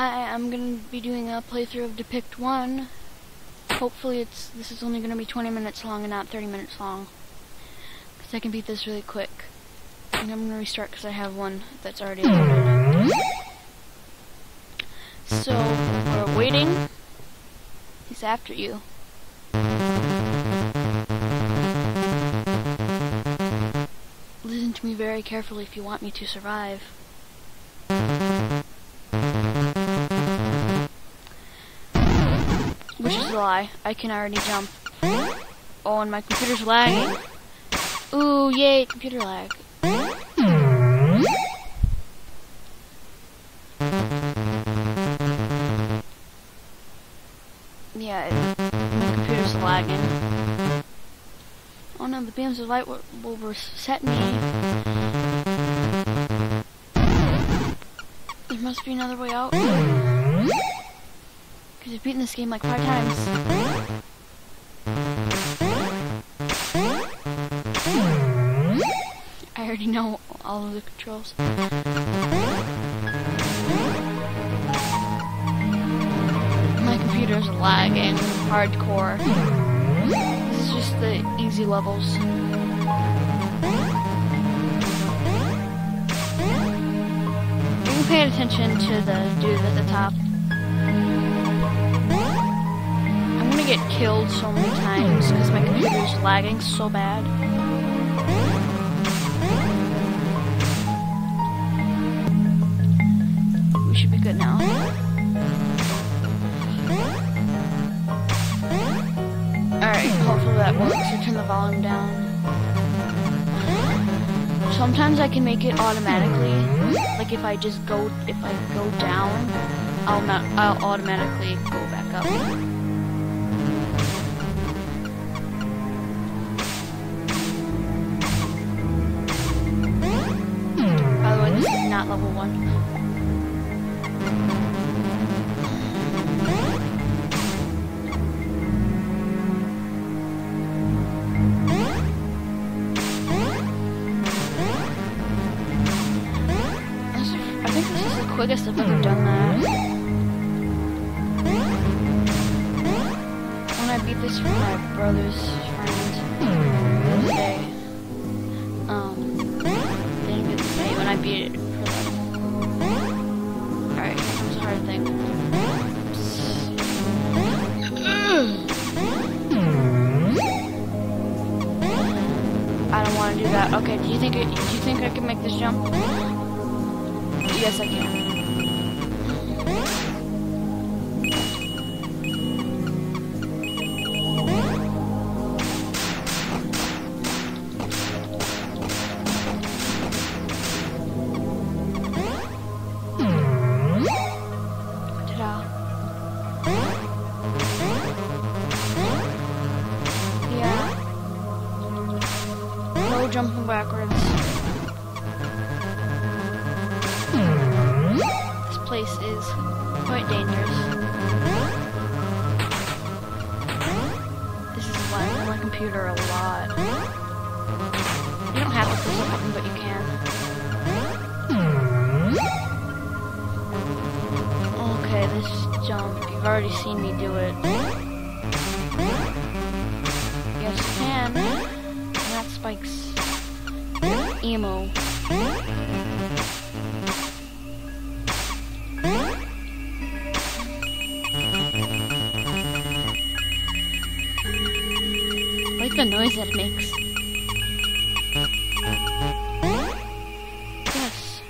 Hi, I'm gonna be doing a playthrough of Depict 1. Hopefully it's this is only gonna be 20 minutes long and not 30 minutes long. Because I can beat this really quick. And I'm gonna restart because I have one that's already. So, we're waiting. He's after you. Listen to me very carefully if you want me to survive. Which is a lie. I can already jump. Oh, and my computer's lagging. Ooh, yay, computer lag. Yeah, my computer's lagging. Oh no, the beams of light will reset me. There must be another way out. Because I've beaten this game like five times. I already know all of the controls. My computer's lagging hardcore. This is just the easy levels. You can pay attention to the dude at the top. Get killed so many times because my computer's lagging so bad. We should be good now. Alright, hopefully that works. I turn the volume down. Sometimes I can make it automatically. Like if I just go, if I go down, I'll not, I'll automatically go back up. level 1. Make this jump? Yes, I can. Yeah. No jumping backwards. Is quite dangerous. This is lagging on my computer a lot. You don't have to press a button, but you can. Okay, this jump, you've already seen me do it. Yes, you can. And that spikes emo. That. Yes.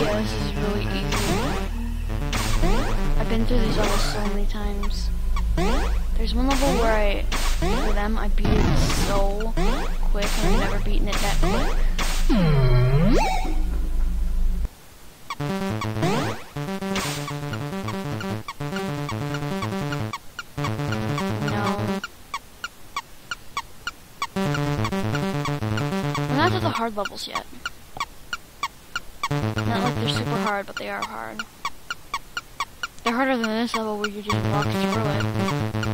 Yeah, really easy. I've been through these levels so many times. There's one level where I, for them, I beat it so quick, and I've never beaten it that quick. Not to the hard levels yet. Not like they're super hard, but they are hard. They're harder than this level where you just walk through it.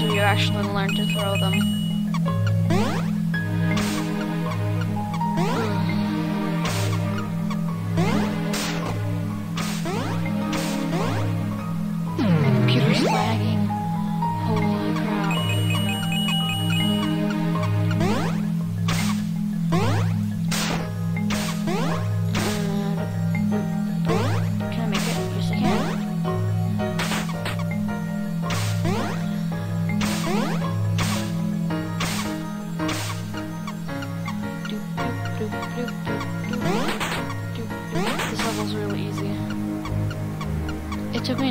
you actually learn to throw them.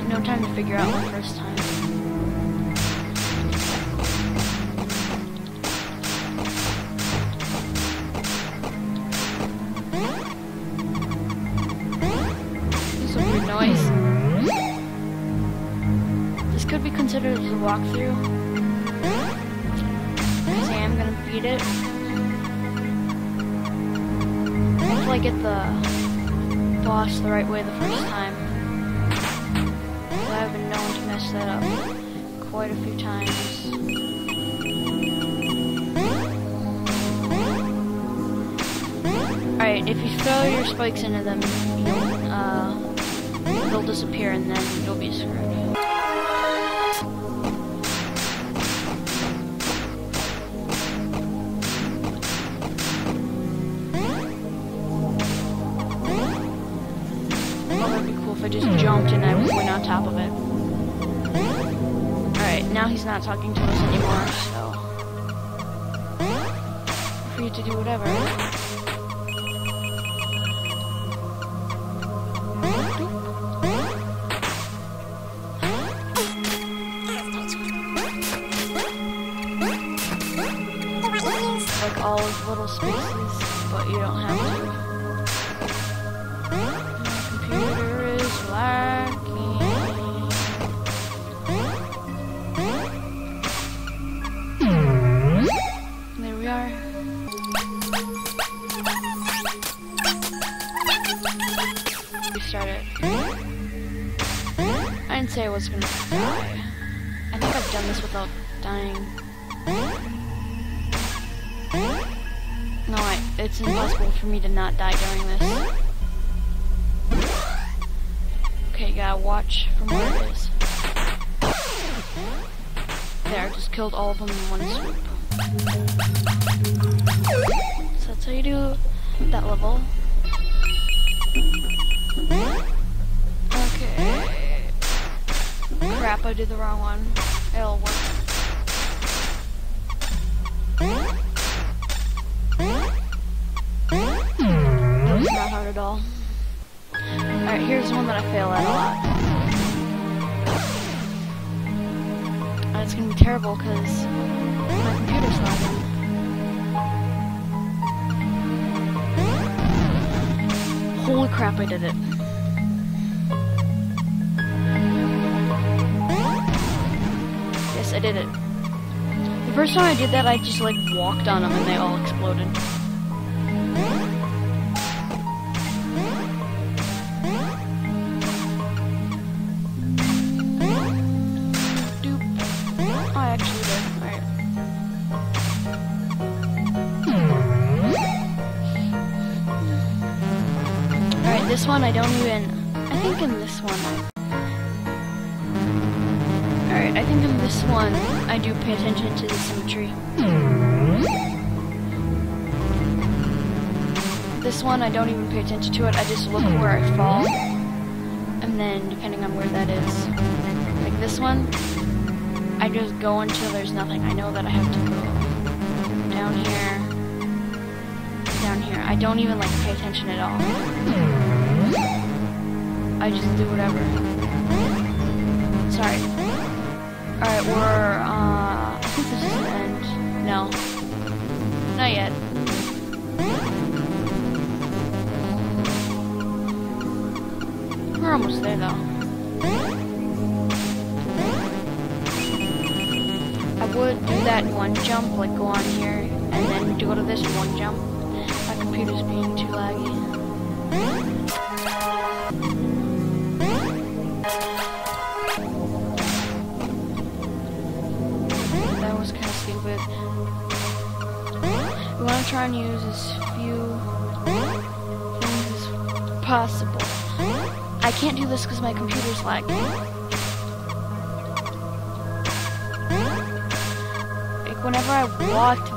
No time to figure out the first time. This is a weird noise. This could be considered as a walkthrough. I am gonna beat it. Hopefully I get the boss the right way the first time. I've been known to mess that up quite a few times. Alright, if you throw your spikes into them, uh, they'll disappear and then you'll be screwed. I just jumped and I went on top of it. Alright, now he's not talking to us anymore, so... Free to do whatever. Like all those little spaces, but you don't have to. It's impossible for me to not die during this. Okay, gotta watch from where it is. There, I just killed all of them in one swoop. So that's how you do that level. Okay. Crap, I did the wrong one. It'll work. At all. Alright, here's one that I fail at a lot. It's gonna be terrible because my computer's lagging. Holy crap, I did it. Yes, I did it. The first time I did that, I just like walked on them and they all exploded. This one I don't even... I think in this one... Alright, I think in this one I do pay attention to the symmetry. This one I don't even pay attention to it, I just look where I fall. And then depending on where that is. Like this one, I just go until there's nothing. I know that I have to go down here, down here. I don't even like pay attention at all. I just do whatever. Sorry. Alright, we're, uh, I think this is the end. No. Not yet. We're almost there, though. I would do that one jump, like go on here, and then do go to this one jump. My computer's being too laggy. To try and use as few things as possible. I can't do this because my computer's lagging. Like whenever I walk to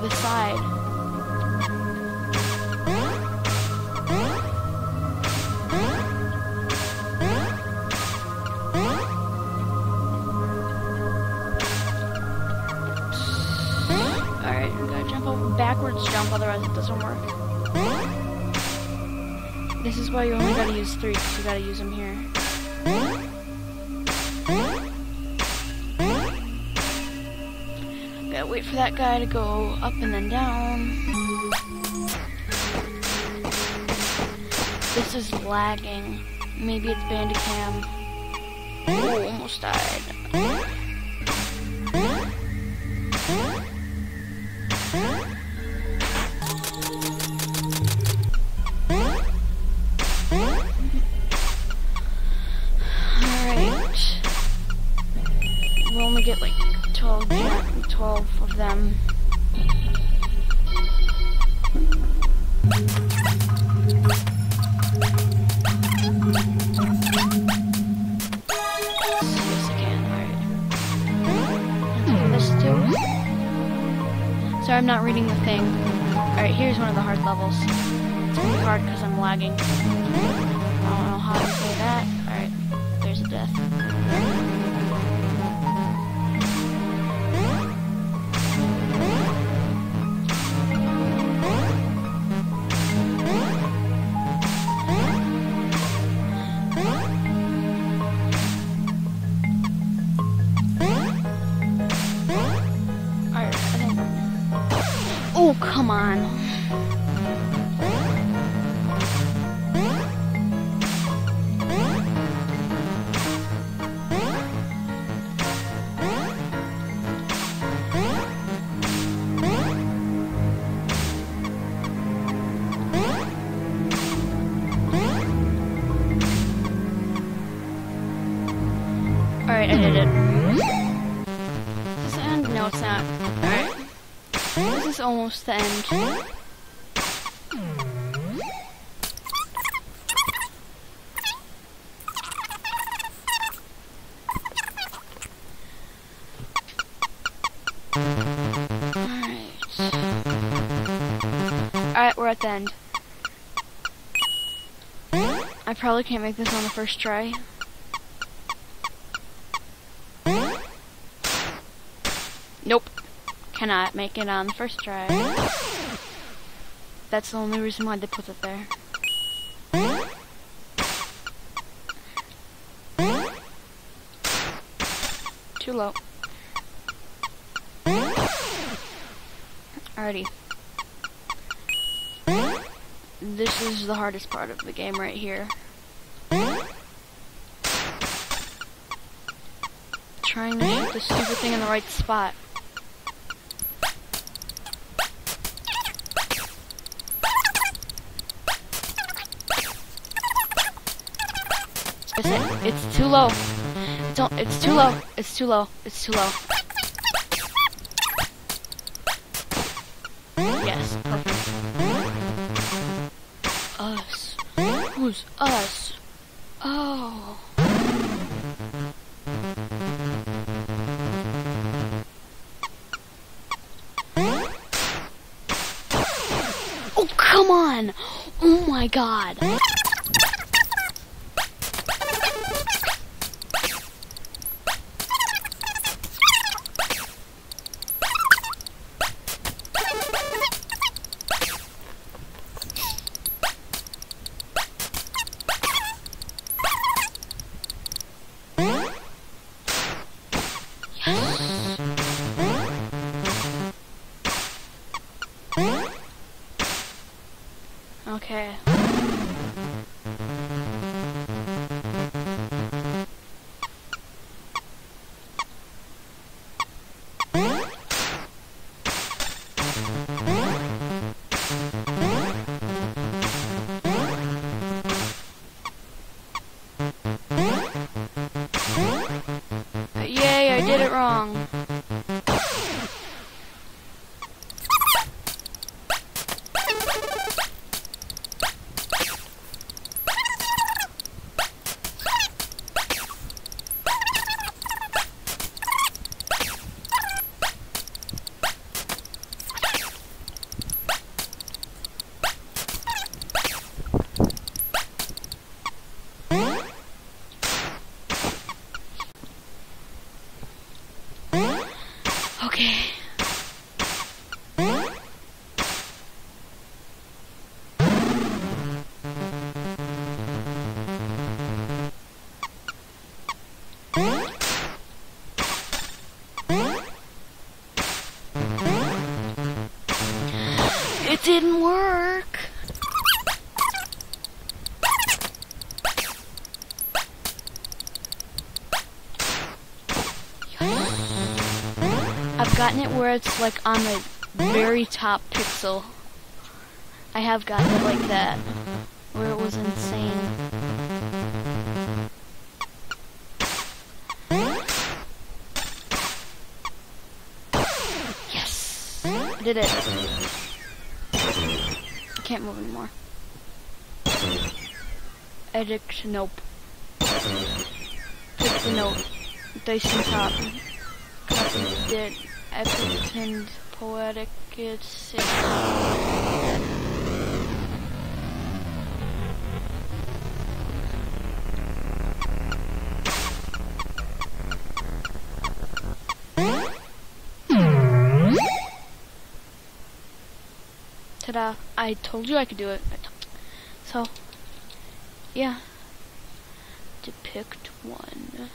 backwards jump, otherwise it doesn't work. This is why you only gotta use three, because you gotta use them here. Gotta wait for that guy to go up and then down. This is lagging. Maybe it's Bandicam. Oh, almost died. Sorry, I'm not reading the thing. Alright, here's one of the hard levels. It's be hard because I'm lagging. I don't know how to say that. Alright, there's a death. Come on. Almost the end. At the end. I probably can't make this on the first try. Nope. Cannot make it on the first try. That's the only reason why they put it there. Too low. Alrighty. This is the hardest part of the game right here. Trying to shoot the stupid thing in the right spot. It? It's too low. Don't. It's too low. It's too low. It's too low. Yes, perfect. Us. Who's us? Oh. Oh, come on! Oh my god! Yay, I did it wrong. Gotten it where it's like on the very top pixel. I have gotten it like that, where it was insane. Yes! I did it. I can't move anymore. Edit, nope. Pick the note. Dyson top. Copy did. Epic and poetic. It's. Ta-da. I told you I could do it. So, yeah. Depict one.